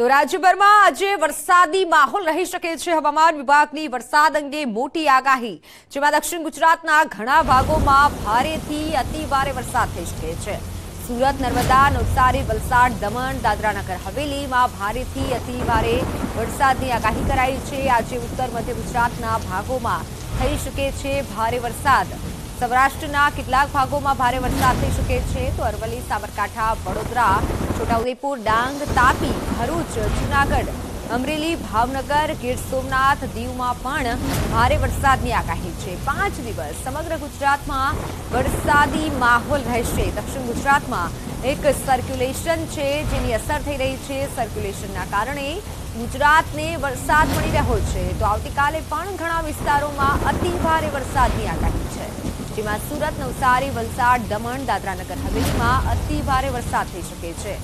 તો રાજ્યભરમાં આજે વરસાદી માહોલ રહી શકે છે. હવામાન વિભાગની વરસાદ અંગે મોટી આગાહી, જેમાં દક્ષિણ ગુજરાતના ઘણા ભાગોમાં ભારેથી અતિભારે વરસાદ થઈ શકે છે. સુરત, નર્મદા, નવસારી, વલસાડ, દમણ, દાદરાનગર, હવેલીમાં ભારેથી અતિભારે વરસાદની આગાહી કરાઈ છે. આજે ઉત્તર મધ્ય ગુજરાતના ભાગોમાં થઈ શકે છે ભારે વરસાદ. સૌરાષ્ટ્રના કેટલાક ભાગોમાં ભારે વરસાદ થઈ શકે છે. તો અરવલ્લી, સાબરકાંઠા, વડોદરા, છોટાઉદેપુર, ડાંગ, તાપી, ભરૂચ, જૂનાગઢ, અમરેલી, ભાવનગર, ગીર સોમનાથ, દીવમાં પણ ભારે વરસાદની આગાહી છે. પાંચ દિવસ સમગ્ર ગુજરાતમાં વરસાદી માહોલ રહેશે. દક્ષિણ ગુજરાતમાં એક સર્ક્યુલેશન છે જેની અસર થઈ રહી છે. સર્ક્યુલેશનના કારણે ગુજરાતને વરસાદ મળી રહ્યો છે. તો આવતીકાલે પણ ઘણા વિસ્તારોમાં અતિ ભારે વરસાદની આગાહી છે. જેમાં સુરત, નવસારી, વલસાડ, દમણ, દાદરાનગર હવેલીમાં અતિ ભારે વરસાદ થઈ શકે છે.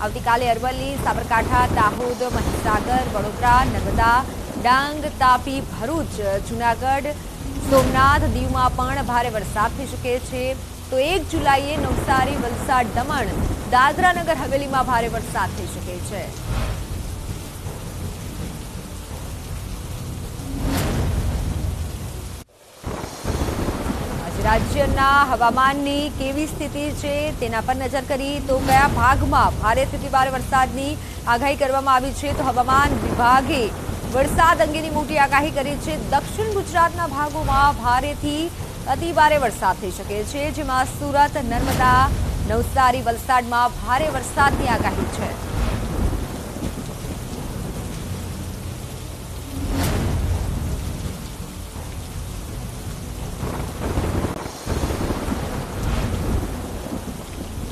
આવતીકાલે અરવલ્લી, સાબરકાંઠા, દાહોદ, મહીસાગર, વડોદરા, નર્મદા, ડાંગ, તાપી, ભરૂચ, જૂનાગઢ, સોમનાથ, દીવમાં પણ ભારે વરસાદ થઈ શકે છે. તો એક જુલાઈએ નવસારી, વલસાડ, દમણ, દાદરાનગર હવેલીમાં ભારે વરસાદ થઈ શકે છે. રાજ્યના હવામાનની કેવી સ્થિતિ છે તેના પર નજર કરી તો કયા ભાગમાં ભારે સ્થિતિ ભારે વરસાદની આગાહી કરવામાં આવી છે તો હવામાન વિભાગે વરસાદ અંગેની મોટી આગાહી કરી છે. દક્ષિણ ગુજરાતના ભાગોમાં ભારેથી અતિ ભારે વરસાદ થઈ શકે છે, જેમાં સુરત, નર્મદા, નવસારી વલસાડમાં ભારે વરસાદની આગાહી છે.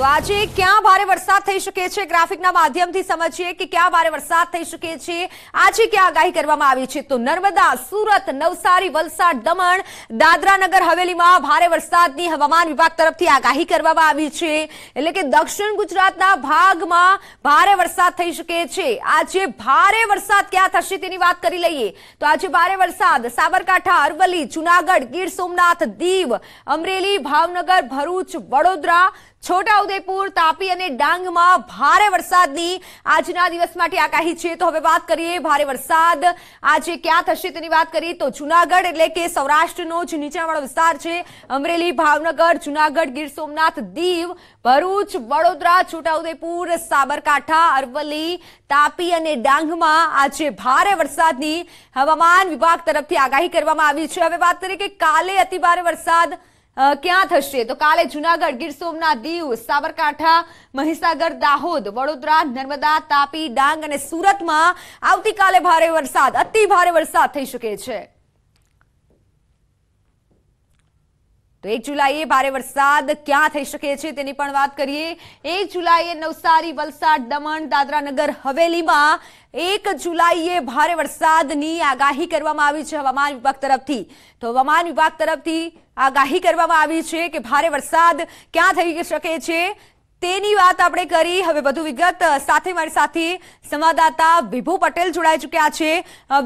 તો આજે ક્યાં ભારે વરસાદ થઈ શકે છે? ગ્રાફિકના માધ્યમથી સમજીએ કે ક્યાં ભારે વરસાદ થઈ શકે છે? આજે ક્યાં આગાહી કરવામાં આવી છે? તો નર્મદા, સુરત, નવસારી, વલસાડ, દમણ, દાદરાનગર, હવેલીમાં ભારે વરસાદની હવામાન વિભાગ તરફથી આગાહી કરવામાં આવી છે. એટલે કે દક્ષિણ ગુજરાતના ભાગમાં ભારે વરસાદ થઈ શકે છે. આજે ભારે વરસાદ ક્યાં થશે તેની વાત કરી લઈએ. તો આજે ભારે વરસાદ સાબરકાંઠા, અરવલ્લી, જુનાગઢ, ગીર સોમનાથ, દીવ, અમરેલી, ભાવનગર, ભરૂચ, વડોદરા છોટાઉદેપુર, તાપી અને ડાંગમાં ભારે વરસાદની આજના દિવસ માટે આગાહી છે. તો હવે વાત કરીએ ભારે વરસાદ. આજે ક્યાં થશે તેની વાત કરીએ તો જુનાગઢ એટલે કે સૌરાષ્ટ્રનો જ નીચાણવાળો વિસ્તાર છે. અમરેલી, ભાવનગર, જુનાગઢ, ગીર સોમનાથ, દીવ, ભરૂચ, વડોદરા, છોટાઉદેપુર, સાબરકાંઠા, અરવલ્લી, તાપી અને ડાંગમાં આજે ભારે વરસાદની હવામાન વિભાગ તરફથી આગાહી કરવામાં આવી છે. હવે વાત કરીએ કે કાલે અતિભારે વરસાદ ક્યાં થશે? તો કાલે જુનાગઢ, ગીર સોમનાથ, દીવ, સાબરકાંઠા, મહીસાગર, દાહોદ, વડોદરા, નર્મદા, તાપી, ડાંગ અને સુરતમાં આવતીકાલે ભારે વરસાદ, અતિ ભારે વરસાદ થઈ શકે છે. તો એક જુલાઈએ ભારે વરસાદ ક્યાં થઈ શકે છે તેની પણ વાત કરીએ. એક જુલાઈએ નવસારી, વલસાડ, દમણ, દાદરાનગર, હવેલીમાં એક જુલાઈએ ભારે વરસાદની આગાહી કરવામાં આવી છે હવામાન વિભાગ તરફથી. તો હવામાન વિભાગ તરફથી આગાહી કરવામાં આવી છે કે ભારે વરસાદ ક્યાં થઈ શકે છે? તેની વાત આપણે કરી. હવે વધુ વિગત સાથે મારી સાથે સંવાદદાતા વિભુ પટેલ જોડાઈ ચુક્યા છે.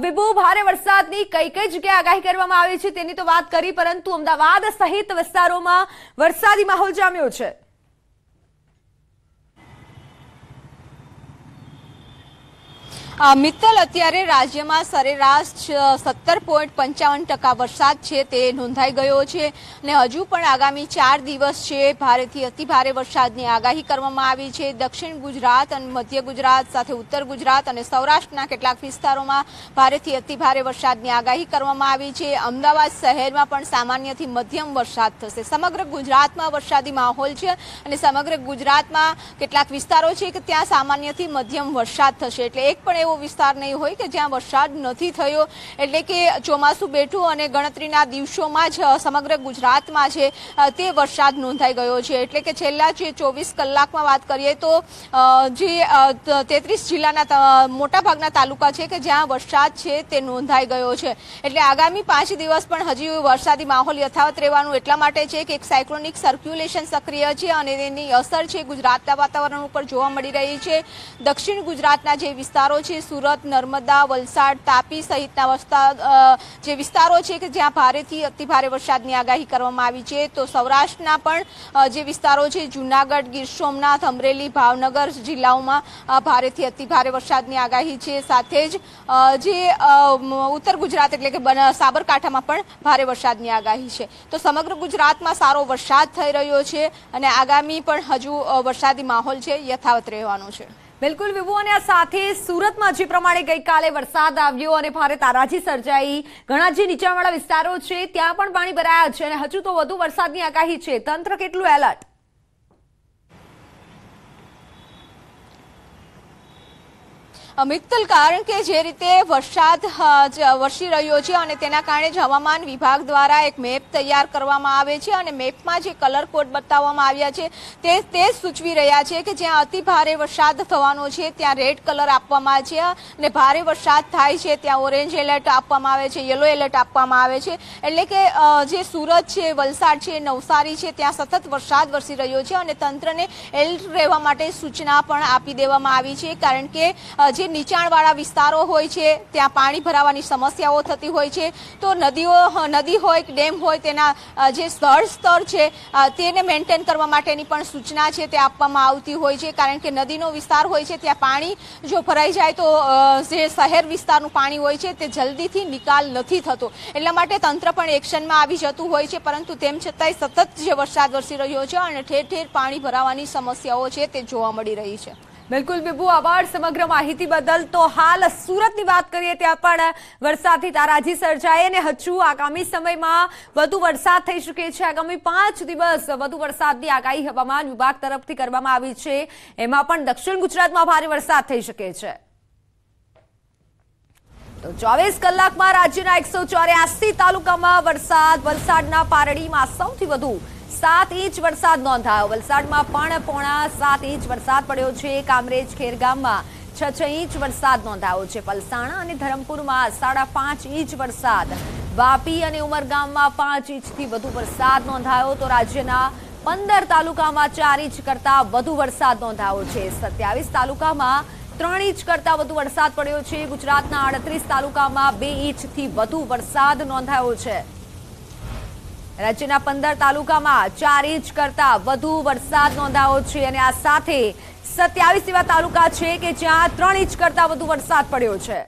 વિભુ, ભારે વરસાદની કઈ કઈ જગ્યાએ આગાહી કરવામાં આવી છે તેની તો વાત કરી, પરંતુ અમદાવાદ સહિત વિસ્તારોમાં વરસાદી માહોલ જામ્યો છે. મિત્તલ અત્યારે રાજ્યમાં સરેરાશ સત્તર પોઈન્ટ પંચાવન ટકા વરસાદ છે તે નોંધાઈ ગયો છે અને હજુ પણ આગામી ચાર દિવસ છે ભારેથી અતિ ભારે વરસાદની આગાહી કરવામાં આવી છે. દક્ષિણ ગુજરાત અને મધ્ય ગુજરાત સાથે ઉત્તર ગુજરાત અને સૌરાષ્ટ્રના કેટલાક વિસ્તારોમાં ભારેથી અતિ ભારે વરસાદની આગાહી કરવામાં આવી છે. અમદાવાદ શહેરમાં પણ સામાન્યથી મધ્યમ વરસાદ થશે. સમગ્ર ગુજરાતમાં વરસાદી માહોલ છે અને સમગ્ર ગુજરાતમાં કેટલાક વિસ્તારો છે કે ત્યાં સામાન્યથી મધ્યમ વરસાદ થશે. એટલે એક પણ એવો વિસ્તાર નહીં હોય કે જ્યાં વરસાદ નથી થયો. એટલે કે ચોમાસું બેઠું અને ગણતરીના દિવસોમાં જ સમગ્ર ગુજરાતમાં છે તે વરસાદ નોંધાઈ ગયો છે. એટલે કે છેલ્લા જે ચોવીસ કલાકમાં વાત કરીએ તો જે તેત્રીસ જિલ્લાના મોટાભાગના તાલુકા છે કે જ્યાં વરસાદ છે તે નોંધાઈ ગયો છે. એટલે આગામી પાંચ દિવસ પણ હજી વરસાદી માહોલ યથાવત રહેવાનું એટલા માટે છે કે એક સાયક્લોનિક સર્ક્યુલેશન સક્રિય છે અને તેની અસર છે ગુજરાતના વાતાવરણ ઉપર જોવા મળી રહી છે. દક્ષિણ ગુજરાતના જે વિસ્તારો છે છે, સુરત, નર્મદા, વલસાડ, તાપી સહિતના વસ્તા જે વિસ્તારો છે કે જ્યાં ભારેથી અતિ ભારે વરસાદની આગાહી કરવામાં આવી છે, તો સૌરાષ્ટ્રના પણ જે વિસ્તારો છે, જુનાગઢ, ગીર સોમનાથ, અમરેલી, ભાવનગર જિલ્લાઓમાં ભારેથી અતિ ભારે વરસાદની આગાહી છે. સાથે જ જે ઉત્તર ગુજરાત એટલે કે સાબરકાંઠામાં પણ ભારે વરસાદની આગાહી છે. તો સમગ્ર ગુજરાતમાં સારો વરસાદ થઈ રહ્યો છે અને આગામી પણ હજુ વરસાદી માહોલ છે, યથાવત રહેવાનો છે. બિલકુલ વિભુ, અને આ સાથે સુરતમાં જે પ્રમાણે ગઈકાલે વરસાદ આવ્યો અને ભારે તારાજી સર્જાઈ, ઘણા જે નીચાણવાળા વિસ્તારો છે, ત્યાં પણ પાણી ભરાયા છે અને હજુ તો વધુ વરસાદની આગાહી છે. તંત્ર કેટલું એલર્ટ? મિત્તલ કારણ કે જે રીતે વરસાદ વરસી રહ્યો છે અને તેના કારણે જ હવામાન વિભાગ દ્વારા એક મેપ તૈયાર કરવામાં આવે છે અને મેપમાં જે કલર કોડ બતાવવામાં આવ્યા છે તે તે સૂચવી રહ્યા છે કે જ્યાં અતિ ભારે વરસાદ થવાનો છે ત્યાં રેડ કલર આપવામાં છે અને ભારે વરસાદ થાય છે ત્યાં ઓરેન્જ એલર્ટ આપવામાં આવે છે યલો એલર્ટ આપવામાં આવે છે. એટલે કે જે સુરત છે વલસાડ છે નવસારી છે ત્યાં સતત વરસાદ વરસી રહ્યો છે અને તંત્રને એલર્ટ રહેવા માટે સૂચના પણ આપી દેવામાં આવી છે કારણ કે અ, નીચાણવાળા વિસ્તારો હોય છે, ત્યાં પાણી ભરાવાની સમસ્યાઓ થતી હોય છે, તો નદીઓ નદી હોય ડેમ હોય, તેના જે સ્થળ સ્તર છે તેને મેન્ટેન કરવા માટેની પણ સૂચના છે તે આપવામાં આવતી હોય છે, કારણ કે નદીનો વિસ્તાર હોય છે, ત્યાં પાણી જો ભરાઈ જાય તો જે શહેર વિસ્તારનું પાણી હોય છે, તે જલ્દીથી નિકાલ નથી થતો. એટલા માટે તંત્ર પણ એક્શનમાં આવી જતું હોય છે, પરંતુ તેમ છતાંય સતત જે વરસાદ વરસી રહ્યો છે અને ઠેર ઠેર પાણી ભરાવાની સમસ્યાઓ છે તે જોવા મળી રહી છે. બિલકુલ બિબુ આભાર સમગ્ર માહિતી બદલ. તો હાલ સુરતની વાત કરીએ, ત્યાં પણ વરસાદથી તારાજી સર્જાય અને હજુ આગામી સમયમાં વધુ વરસાદ થઈ શકે છે. આગામી પાંચ દિવસ વધુ વરસાદની આગાહી હવામાન વિભાગ તરફથી કરવામાં આવી છે. એમાં પણ દક્ષિણ ગુજરાતમાં ભારે વરસાદ થઈ શકે છે. તો ચોવીસ કલાકમાં રાજ્યના એકસો ચોર્યાસી તાલુકામાં વરસાદ. વલસાડના પારડીમાં સૌથી વધુ સાત ઇંચ વરસાદ નોંધાયો. વલસાડમાં પણ પોણા સાત ઇંચ વરસાદ પડ્યો છે. કામરેજ, ખેરગામમાં છ છ ઇંચ વરસાદ નોંધાયો છે. પલસાણા અને ધરમપુરમાં સાડા પાંચ ઇંચ વરસાદ. વાપી અને ઉમરગામમાં પાંચ ઇંચથી વધુ વરસાદ નોંધાયો તો રાજ્યના પંદર તાલુકામાં ચાર ઇંચ કરતા વધુ વરસાદ નોંધાયો છે. સત્યાવીસ તાલુકામાં ત્રણ ઇંચ કરતા વધુ વરસાદ પડ્યો છે. ગુજરાતના આડત્રીસ તાલુકામાં બે ઇંચથી વધુ વરસાદ નોંધાયો છે. રાજ્યના પંદર તાલુકામાં ચાર ઇંચ કરતા વધુ વરસાદ નોંધાયો છે અને આ સાથે સત્યાવીસ એવા તાલુકા છે કે જ્યાં ત્રણ ઇંચ કરતા વધુ વરસાદ પડ્યો છે.